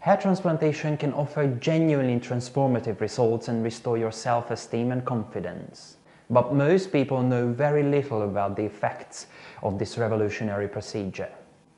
Hair transplantation can offer genuinely transformative results and restore your self-esteem and confidence. But most people know very little about the effects of this revolutionary procedure.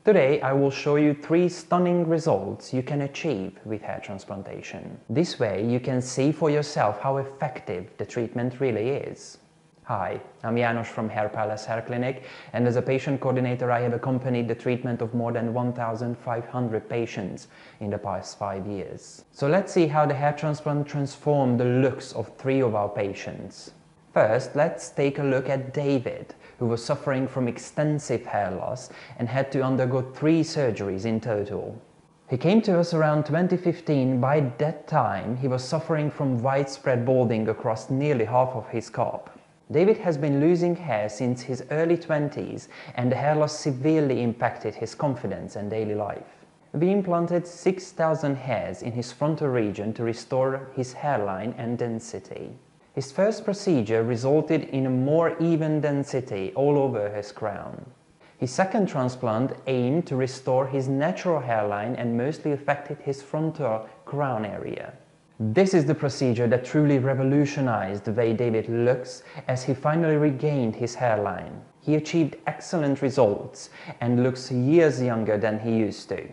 Today I will show you three stunning results you can achieve with hair transplantation. This way you can see for yourself how effective the treatment really is. Hi, I'm Janos from Hair Palace Hair Clinic and as a patient coordinator I have accompanied the treatment of more than 1,500 patients in the past five years. So let's see how the hair transplant transformed the looks of three of our patients. First, let's take a look at David, who was suffering from extensive hair loss and had to undergo three surgeries in total. He came to us around 2015. By that time, he was suffering from widespread balding across nearly half of his scalp. David has been losing hair since his early 20s and the hair loss severely impacted his confidence and daily life. We implanted 6,000 hairs in his frontal region to restore his hairline and density. His first procedure resulted in a more even density all over his crown. His second transplant aimed to restore his natural hairline and mostly affected his frontal crown area. This is the procedure that truly revolutionized the way David looks as he finally regained his hairline. He achieved excellent results and looks years younger than he used to.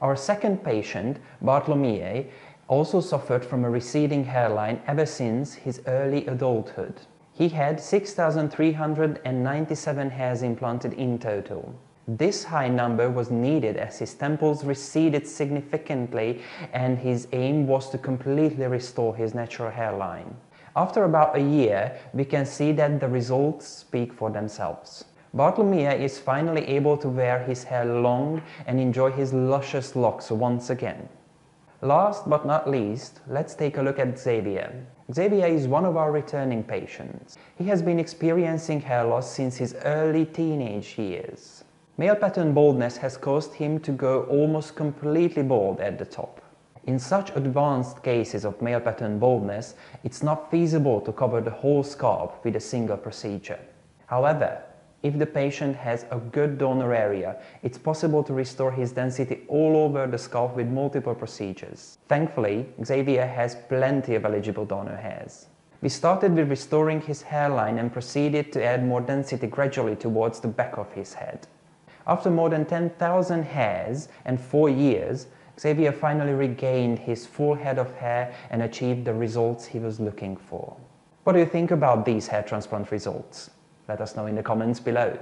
Our second patient, Bartolomei, also suffered from a receding hairline ever since his early adulthood. He had 6,397 hairs implanted in total. This high number was needed as his temples receded significantly and his aim was to completely restore his natural hairline. After about a year, we can see that the results speak for themselves. Bartolomea is finally able to wear his hair long and enjoy his luscious locks once again. Last but not least, let's take a look at Xavier. Xavier is one of our returning patients. He has been experiencing hair loss since his early teenage years. Male pattern baldness has caused him to go almost completely bald at the top. In such advanced cases of male pattern baldness, it's not feasible to cover the whole scalp with a single procedure. However, if the patient has a good donor area, it's possible to restore his density all over the scalp with multiple procedures. Thankfully, Xavier has plenty of eligible donor hairs. We started with restoring his hairline and proceeded to add more density gradually towards the back of his head. After more than 10,000 hairs and four years, Xavier finally regained his full head of hair and achieved the results he was looking for. What do you think about these hair transplant results? Let us know in the comments below.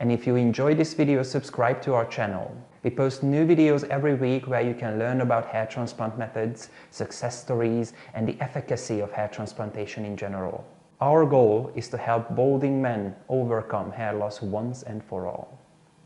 And if you enjoyed this video, subscribe to our channel. We post new videos every week where you can learn about hair transplant methods, success stories, and the efficacy of hair transplantation in general. Our goal is to help balding men overcome hair loss once and for all.